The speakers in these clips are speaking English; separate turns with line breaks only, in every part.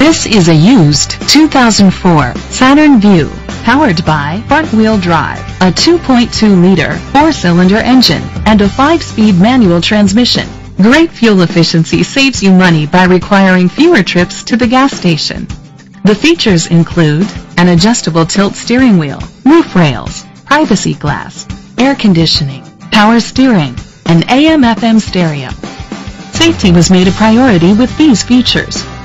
This is a used 2004 Saturn Vue, powered by front-wheel drive, a 2.2-liter four-cylinder engine, and a five-speed manual transmission. Great fuel efficiency saves you money by requiring fewer trips to the gas station. The features include an adjustable tilt steering wheel, roof rails, privacy glass, air conditioning, power steering, and AM-FM stereo. Safety was made a priority with these features.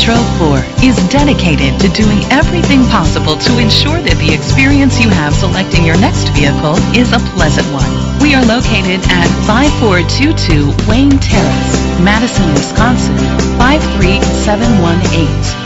Metro Ford is dedicated to doing everything possible to ensure that the experience you have selecting your next vehicle is a pleasant one. We are located at 5422 Wayne Terrace, Madison, Wisconsin 53718.